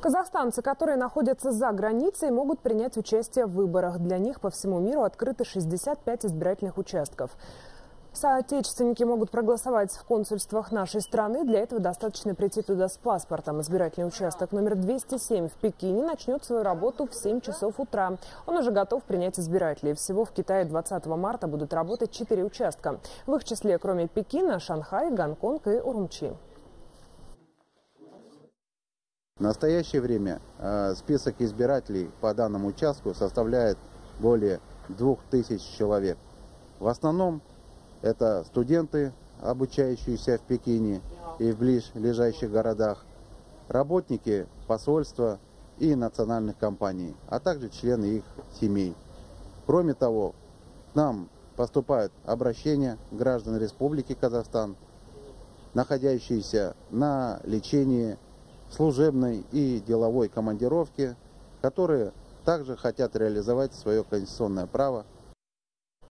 Казахстанцы, которые находятся за границей, могут принять участие в выборах. Для них по всему миру открыты 65 избирательных участков. Соотечественники могут проголосовать в консульствах нашей страны. Для этого достаточно прийти туда с паспортом. Избирательный участок номер 207 в Пекине начнет свою работу в 7 часов утра. Он уже готов принять избирателей. Всего в Китае 20 марта будут работать 4 участка. В их числе, кроме Пекина, Шанхай, Гонконг и Урумчи. В настоящее время э, список избирателей по данному участку составляет более 2000 человек. В основном это студенты, обучающиеся в Пекине и в ближайших городах, работники посольства и национальных компаний, а также члены их семей. Кроме того, к нам поступают обращения граждан Республики Казахстан, находящиеся на лечении, служебной и деловой командировке, которые также хотят реализовать свое конституционное право